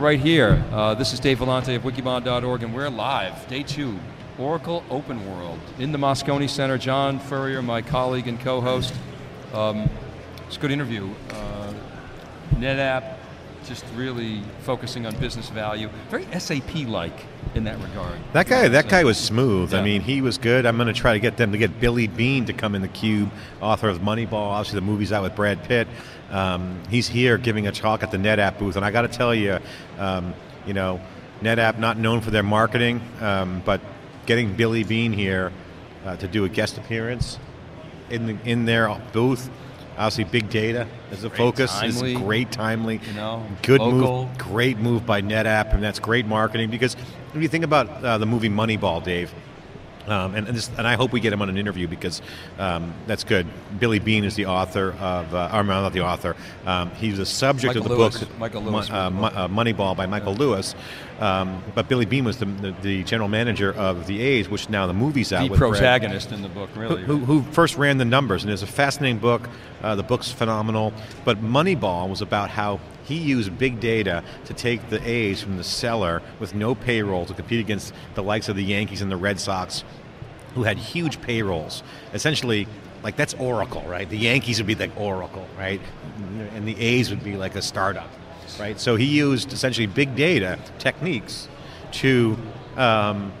Right here. Uh, this is Dave Vellante of Wikibon.org, and we're live, day two, Oracle Open World in the Moscone Center. John Furrier, my colleague and co-host. Um, it's a good interview. Uh, NetApp, just really focusing on business value. Very SAP-like in that regard. That guy, that guy was smooth. Yeah. I mean, he was good. I'm going to try to get them to get Billy Beane to come in the cube, author of Moneyball. Obviously, the movie's out with Brad Pitt. Um, he's here giving a talk at the NetApp booth, and I got to tell you, um, you know, NetApp not known for their marketing, um, but getting Billy Beane here uh, to do a guest appearance in the, in their booth. Obviously, big data as a focus timely, is great, timely. you know, good local. move, great move by NetApp, and that's great marketing because when you think about uh, the movie Moneyball, Dave, um, and and, this, and I hope we get him on an interview because um, that's good. Billy Beane is the author of, uh, or not the author. Um, he's the subject Michael of the Lewis. book, Michael Lewis uh, wrote the Mo- book. uh, Moneyball by Michael Lewis. Um, but Billy Beane was the, the, the general manager of the A's, which now the movie's out The with Brad- protagonist in the book, really. who, who first ran the numbers, and it's a fascinating book. Uh, the book's phenomenal. But Moneyball was about how he used big data to take the A's from the cellar with no payroll to compete against the likes of the Yankees and the Red Sox, who had huge payrolls. Essentially, like that's Oracle, right? The Yankees would be like Oracle, right? And the A's would be like a startup, right? So he used essentially big data techniques to um,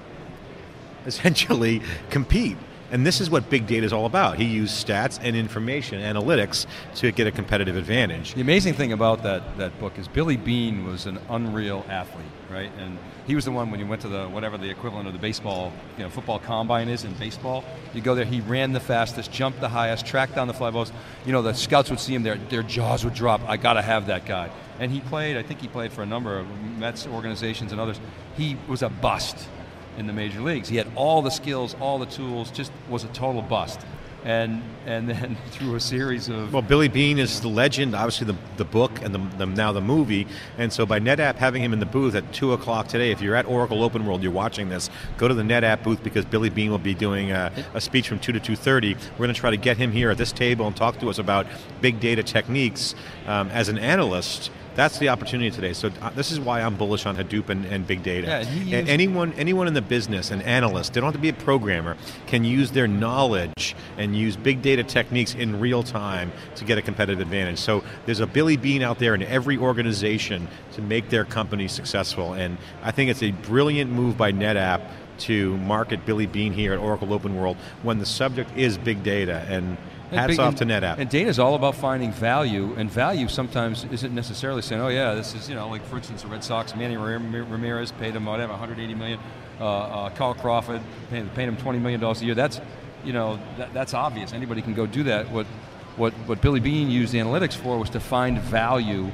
essentially compete. And this is what big data is all about. He used stats and information, analytics, to get a competitive advantage. The amazing thing about that, that book is Billy Beane was an unreal athlete, right? And he was the one when you went to the whatever the equivalent of the baseball, you know, football combine is in baseball. You go there, he ran the fastest, jumped the highest, tracked down the fly balls. You know, the scouts would see him there, their jaws would drop. I got to have that guy. And he played, I think he played for a number of Mets organizations and others. He was a bust in the major leagues. He had all the skills, all the tools, just was a total bust. And and then through a series of Well, Billy Beane is the legend, obviously the, the book and the, the, now the movie. And so by NetApp having him in the booth at 2 o'clock today, if you're at Oracle Open World, you're watching this, go to the NetApp booth because Billy Beane will be doing a, a speech from 2 to 2.30. We're going to try to get him here at this table and talk to us about big data techniques um, as an analyst. That's the opportunity today. So uh, this is why I'm bullish on Hadoop and, and big data. Yeah, he A- used- anyone, anyone in the business, an analyst, they don't have to be a programmer, can use their knowledge and use big data techniques in real time to get a competitive advantage. So there's a Billy Beane out there in every organization to make their company successful. And I think it's a brilliant move by NetApp to market Billy Beane here at Oracle Open World when the subject is big data. And And hats big- off and- to NetApp. And data is all about finding value, and value sometimes isn't necessarily saying, "Oh yeah, this is you know like for instance the Red Sox, Manny Ramirez paid him whatever 180 million, uh, uh, Carl Crawford paid, paid him 20 million dollars a year." That's you know that, that's obvious. Anybody can go do that. What what what Billy Beane used analytics for was to find value,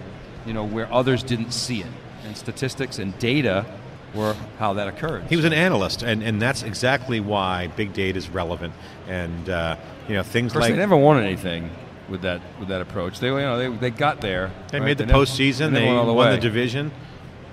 you know, where others didn't see it, and statistics and data were how that occurred. He was an analyst, and, and that's exactly why big data is relevant. And uh, you know things Of course, like they never won anything with that with that approach. They you know they, they got there. They right? made the never- postseason. never They went all the won way. the division.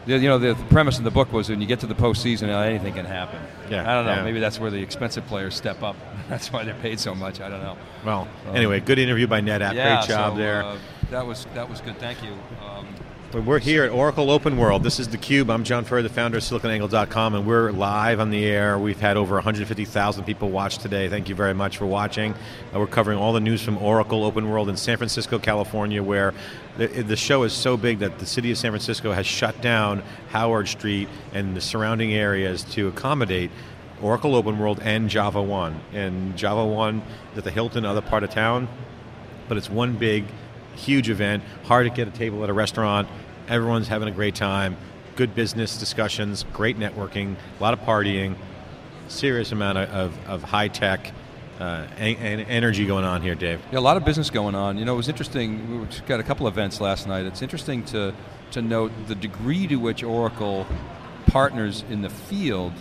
The- you know the, the premise in the book was when you get to the postseason, uh, anything can happen. Yeah, I don't know. yeah. Maybe that's where the expensive players step up. that's why they're paid so much. I don't know. Well, Um, anyway, good interview by NetApp. yeah, Great job so, there. Uh, that was that was good. Thank you. Um, But we're here at Oracle Open World. This is theCUBE. I'm John Furrier, the founder of SiliconAngle.com, and we're live on the air. We've had over 150,000 people watch today. Thank you very much for watching. Uh, we're covering all the news from Oracle Open World in San Francisco, California, where the, the show is so big that the city of San Francisco has shut down Howard Street and the surrounding areas to accommodate Oracle Open World and Java One. And Java One is at the Hilton, other part of town, but it's one big, huge event. Hard to get a table at a restaurant. Everyone's having a great time. Good business discussions, great networking, a lot of partying, serious amount of, of, high tech uh, and, and energy going on here, Dave. Yeah, a lot of business going on. You know, it was interesting. We got a couple events last night. It's interesting to to note the degree to which Oracle partners in the field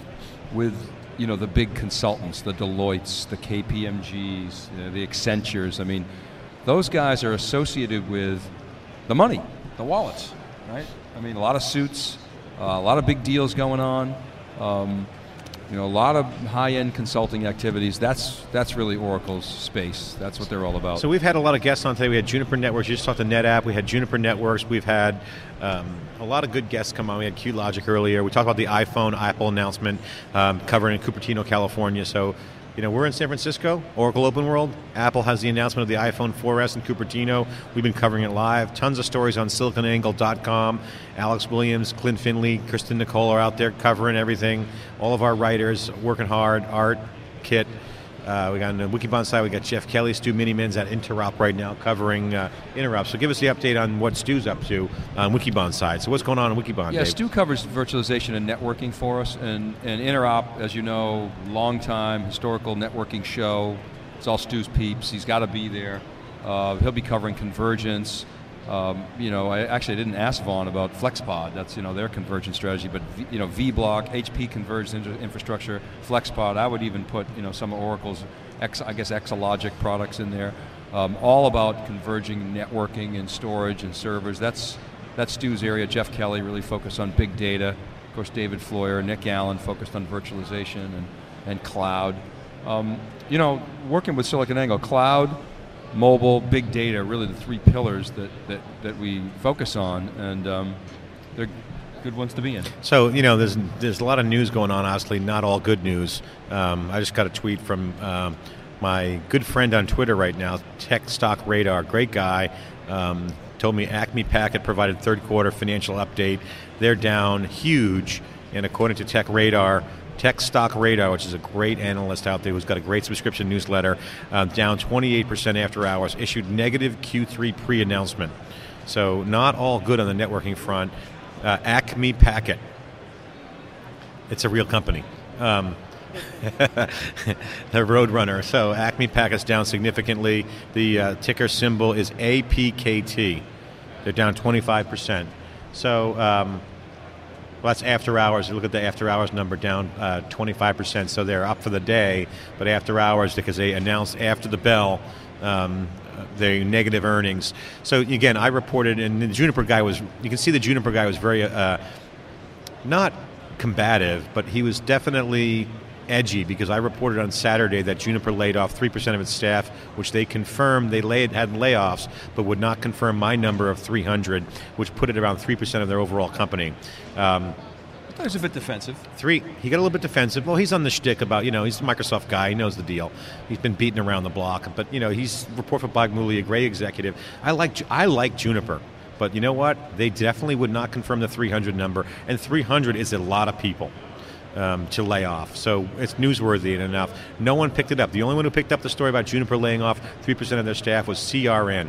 with you know the big consultants, the Deloittes, the KPMG's, you know, the Accentures. I mean, those guys are associated with the money, the wallets, right? I mean, a lot of suits, uh, a lot of big deals going on. Um, You know, a lot of high-end consulting activities. That's that's really Oracle's space. That's what they're all about. So we've had a lot of guests on today. We had Juniper Networks. You just talked to NetApp. We had Juniper Networks. We've had um, a lot of good guests come on. We had QLogic earlier. We talked about the iPhone, Apple announcement um, covering in Cupertino, California. So you know, we're in San Francisco, Oracle Open World. Apple has the announcement of the iPhone 4S in Cupertino. We've been covering it live. Tons of stories on siliconangle.com. Alex Williams, Klint Finley, Kristen Nicole are out there covering everything. All of our writers working hard. Art, Kit, uh, we got on the Wikibon side, we got Jeff Kelly, Stu Miniman's at Interop right now covering uh, Interop. So give us the update on what Stu's up to on Wikibon side. So what's going on in Wikibon? Yeah, Dave? Stu covers virtualization and networking for us, and, and Interop, as you know, long time historical networking show. It's all Stu's peeps. He's got to be there. Uh, he'll be covering convergence. Um, you know, I actually didn't ask Vaughn about FlexPod. That's you know their convergence strategy, but v, you know vBlock, HP converged infrastructure, FlexPod. I would even put you know some of Oracle's, I guess Exalogic products in there. Um, all about converging networking and storage and servers. That's that's Stu's area. Jeff Kelly really focused on big data. Of course, David Floyer, Nick Allen focused on virtualization and and cloud. Um, you know, working with SiliconANGLE, cloud mobile, big data, really the three pillars that, that, that we focus on, and um, they're good ones to be in. So, you know, there's, there's a lot of news going on, honestly, not all good news. Um, I just got a tweet from um, my good friend on Twitter right now, Tech Stock Radar, great guy. Um, told me Acme Packet provided third quarter financial update. They're down huge, and according to Tech Radar, Tech Stock Radar, which is a great analyst out there who's got a great subscription newsletter, uh, down 28% after hours, issued negative Q3 pre announcement. So, not all good on the networking front. Uh, Acme Packet, it's a real company. Um, the Roadrunner. So, Acme Packet's down significantly. The uh, ticker symbol is APKT. They're down 25%. So, um, well, that's after hours. You look at the after hours number down uh, 25%, so they're up for the day, but after hours, because they announced after the bell um, the negative earnings. So again, I reported, and the Juniper guy was, you can see the Juniper guy was very, uh, not combative, but he was definitely edgy because I reported on Saturday that Juniper laid off 3% of its staff, which they confirmed they laid, had layoffs, but would not confirm my number of 300, which put it around 3% of their overall company. Um, I was a bit defensive. Three, he got a little bit defensive. Well, he's on the shtick about, you know, he's a Microsoft guy. He knows the deal. He's been beaten around the block. But, you know, he's report for Bob Muglia, a great executive. I like, I like Juniper. But you know what? They definitely would not confirm the 300 number. And 300 is a lot of people um, to lay off. So it's newsworthy enough. No one picked it up. The only one who picked up the story about Juniper laying off 3% of their staff was CRN.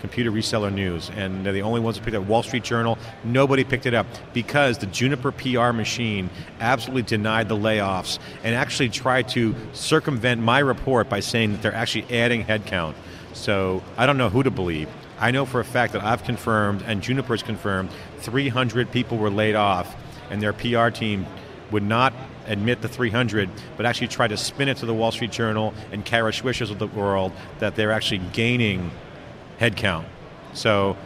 Computer Reseller News, and they're the only ones who picked up. Wall Street Journal, nobody picked it up because the Juniper PR machine absolutely denied the layoffs and actually tried to circumvent my report by saying that they're actually adding headcount. So I don't know who to believe. I know for a fact that I've confirmed, and Juniper's confirmed, 300 people were laid off, and their PR team would not admit the 300, but actually try to spin it to the Wall Street Journal and Kara Swisher's of the world that they're actually gaining headcount. So,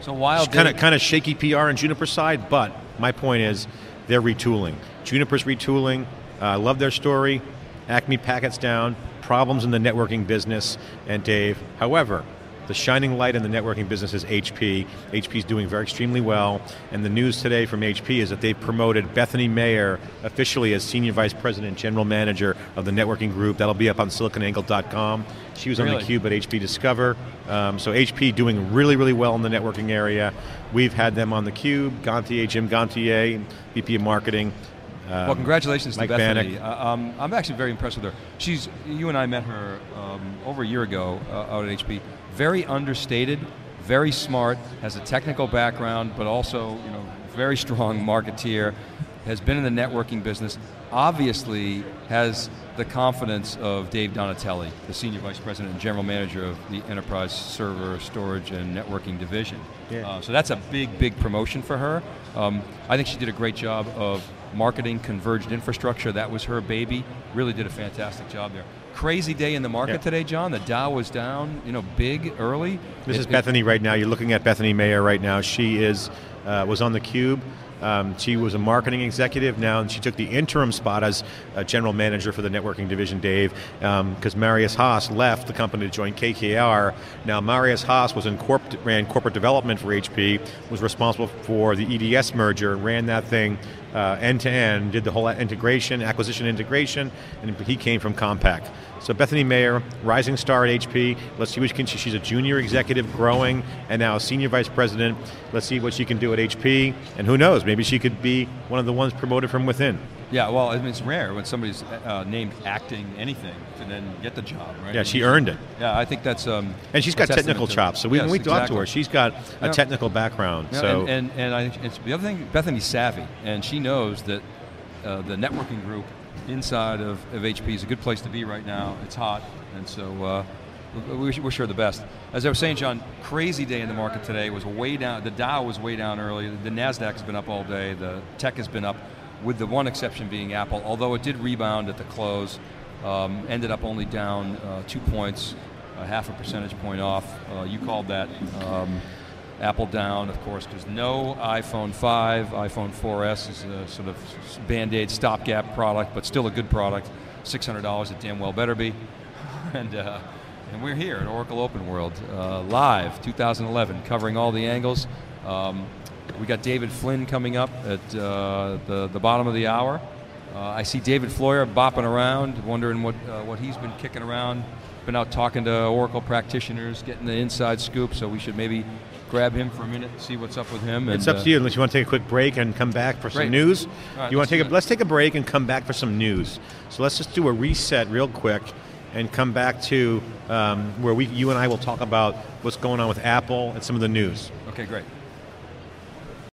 so while kind of kind of shaky PR on Juniper's side, but my point is they're retooling. Juniper's retooling. Uh, I uh, love their story. Acme packets down. Problems in the networking business. And Dave, however, the shining light in the networking business is HP. HP is doing very extremely well, and the news today from HP is that they've promoted Bethany Mayer officially as Senior Vice President, General Manager of the networking group. That'll be up on siliconangle.com. She was really? on the cube at HP Discover. Um, so HP doing really, really well in the networking area. We've had them on the cube. Ganthier, Jim Ganthier, VP of Marketing. Um, well, congratulations Mike to Bethany. Uh, um, I'm actually very impressed with her. She's you and I met her um, over a year ago uh, out at HP very understated, very smart, has a technical background, but also you know very strong marketeer, has been in the networking business, obviously has the confidence of Dave Donatelli, the Senior Vice President and General Manager of the Enterprise Server Storage and Networking Division. Yeah. Uh, so that's a big, big promotion for her. Um, I think she did a great job of marketing converged infrastructure. That was her baby. Really did a fantastic job there crazy day in the market yeah. today, John. The Dow was down, you know, big early. This it, is Bethany right now. You're looking at Bethany Mayer right now. She is uh, was on the Cube. Um, she was a marketing executive now, and she took the interim spot as a general manager for the networking division, Dave, because um, Marius Haas left the company to join KKR. Now, Marius Haas was in corp- ran corporate development for HP, was responsible for the EDS merger, ran that thing end to end, did the whole integration, acquisition integration, and he came from Compaq. So Bethany Mayer, rising star at HP. Let's see what she can. She's a junior executive, growing, and now a senior vice president. Let's see what she can do at HP, and who knows? Maybe she could be one of the ones promoted from within. Yeah, well, I mean, it's rare when somebody's uh, named acting anything to then get the job, right? Yeah, she earned it. Yeah, I think that's. Um, and she's got technical chops. So we, yes, when we exactly. talk to her, she's got a technical background. Yeah, so and, and, and I, it's the other thing, Bethany's savvy, and she knows that uh, the networking group inside of, of HP is a good place to be right now. It's hot, and so uh, we wish her the best. As I was saying, John, crazy day in the market today. It was way down. The Dow was way down early. The Nasdaq has been up all day. The tech has been up, with the one exception being Apple. Although it did rebound at the close, um, ended up only down uh, two points, a half a percentage point off. Uh, you called that. Um, Apple down, of course. There's no iPhone 5. iPhone 4S is a sort of band-aid stopgap product, but still a good product. $600 it damn well better be. and uh, and we're here at Oracle Open World, uh, live, 2011, covering all the angles. Um, we got David Flynn coming up at uh, the the bottom of the hour. Uh, I see David Floyer bopping around, wondering what uh, what he's been kicking around. Been out talking to Oracle practitioners, getting the inside scoop. So we should maybe grab him for a minute and see what's up with him. It's up to you. Unless you want to take a quick break and come back for some Great. news. right, you want to take a let's take a break and come back for some news. So let's just do a reset real quick and come back to um, where we you and I will talk about what's going on with Apple and some of the news. Okay, great.